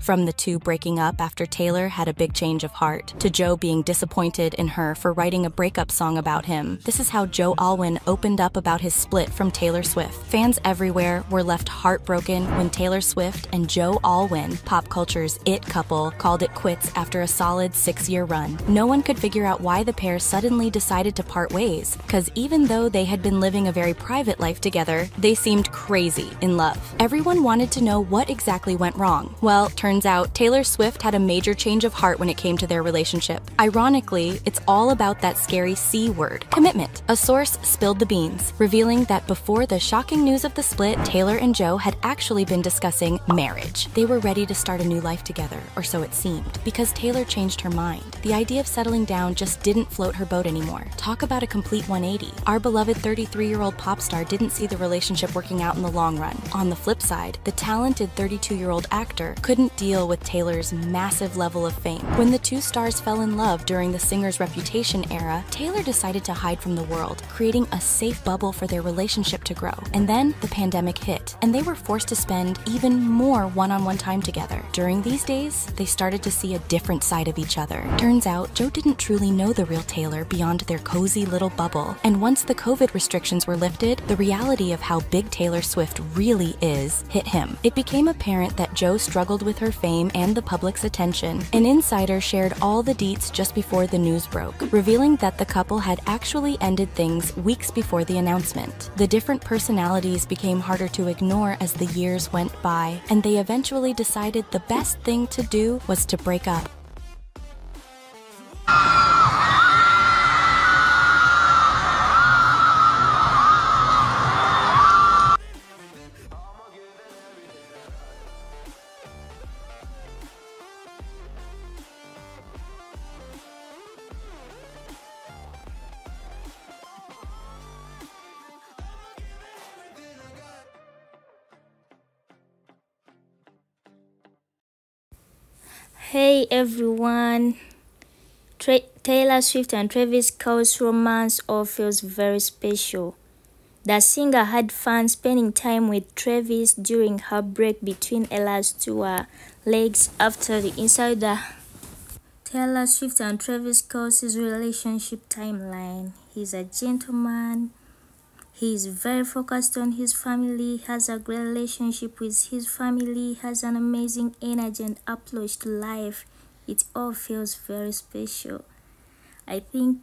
From the two breaking up after Taylor had a big change of heart, to Joe being disappointed in her for writing a breakup song about him, this is how Joe Alwyn opened up about his split from Taylor Swift. Fans everywhere were left heartbroken when Taylor Swift and Joe Alwyn, pop culture's it couple, called it quits after a solid six year run. No one could figure out why the pair suddenly decided to part ways, because even though they had been living a very private life together, they seemed crazy in love. Everyone wanted to know what exactly went wrong. Well, turns out Taylor Swift had a major change of heart when it came to their relationship. Ironically, it's all about that scary C word commitment. A source spilled the beans, revealing that before the shocking news of the split, Taylor and Joe had actually been discussing marriage. They were ready to start a new life together, or so it seemed, because Taylor changed her mind. The idea of settling down just didn't float her boat anymore. Talk about a complete 180. Our beloved 33 year old pop star didn't see the relationship working out in the long run. On the flip side, the talented 32 year old actor couldn't deal with Taylor's massive level of fame. When the two stars fell in love during the singer's reputation era, Taylor decided to hide from the world, creating a safe bubble for their relationship to grow. And then the pandemic hit, and they were forced to spend even more one on one time together. During these days, they started to see a different side of each other. Turns out, Joe didn't truly know the real Taylor beyond their cozy little bubble. And once the COVID restrictions were lifted, the reality of how big Taylor Swift really is hit him. It became apparent that Joe struggled with her fame and the public's attention. An insider shared all the deets just before the news broke, revealing that the couple had actually ended things weeks before the announcement. The different personalities became harder to ignore as the years went by, and they eventually decided the best thing to do was to break up. Hey everyone! Tra- Taylor Swift and Travis Scott's romance all feels very special. The singer had fun spending time with Travis during her break between Eras tour legs after the insider. Taylor Swift and Travis Scott's relationship timeline. He's a gentleman. He is very focused on his family, has a great relationship with his family, has an amazing energy and approach to life. It all feels very special. I think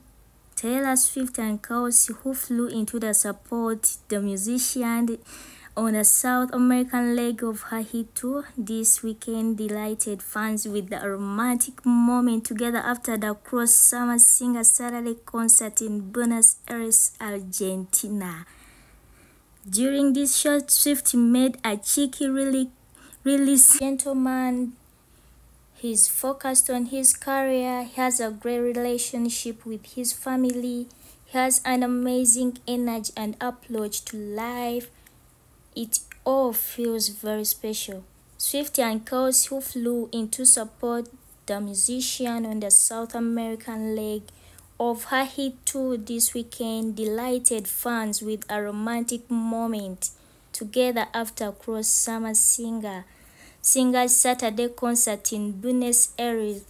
Taylor Swift and Kelce, who flew into the support the musician on a South American leg of her hit tour this weekend, delighted fans with the romantic moment together after the Cruel Summer Singer Saturday concert in Buenos Aires, Argentina. During this shot, Swift made a cheeky really, really gentleman. He's focused on his career. He has a great relationship with his family. He has an amazing energy and approach to life. It all feels very special. Swift and Kelce, who flew in to support the musician on the South American leg of her hit tour this weekend, delighted fans with a romantic moment together after Cruel Summer Singer Singer's Saturday concert in Buenos Aires,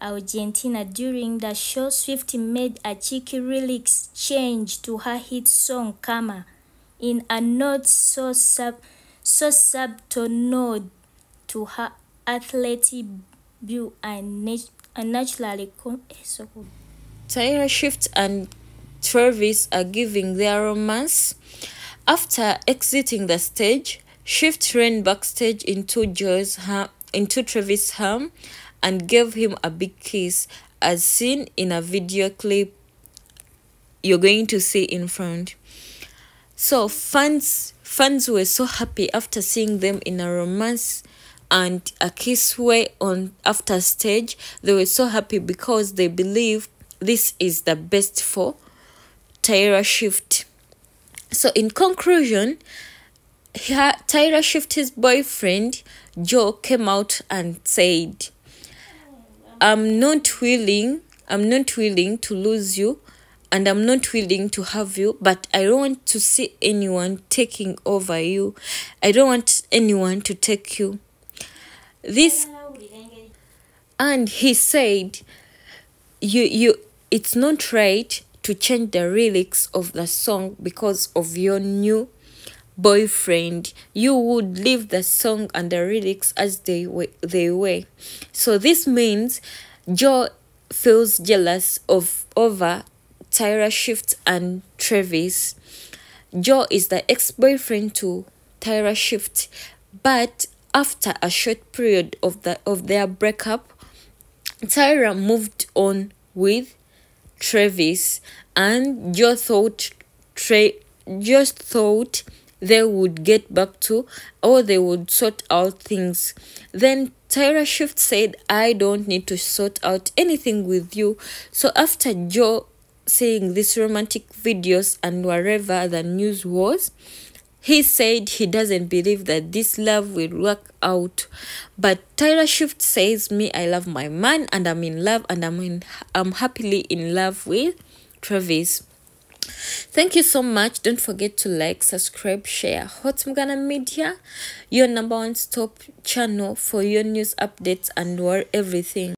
Argentina. During the show, Swift made a cheeky lyrics change to her hit song Karma in a not so sub so subtle nod to her athletic view and, nat- and naturally con- eh, so Taylor Swift and Travis are giving their romance. After exiting the stage, Swift ran backstage into Joe's ha- into Travis' arm and gave him a big kiss, as seen in a video clip you're going to see in front. So fans fans were so happy after seeing them in a romance and a kiss way on after stage. They were so happy because they believe this is the best for Tyra Shift. So in conclusion, Tyra Swift's boyfriend Joe came out and said, "I'm not willing. I'm not willing to lose you." And I'm not willing to have you, but I don't want to see anyone taking over you. I don't want anyone to take you. this and he said you you it's not right to change the lyrics of the song because of your new boyfriend you would leave the song and the lyrics as they were they were so this means joe feels jealous of over tyra shift and travis joe is the ex-boyfriend to tyra shift but after a short period of the of their breakup tyra moved on with travis and joe thought Tra- just thought they would get back to or they would sort out things. Then Tyra Shift said, I don't need to sort out anything with you. So after Joe seeing these romantic videos and wherever the news was, he said he doesn't believe that this love will work out. But Tyra Shift says, Me, I love my man and I'm in love and I'm in I'm happily in love with Travis. Thank you so much. Don't forget to like, subscribe, share. Hot Mgana Media, your number one stop channel for your news updates and war everything.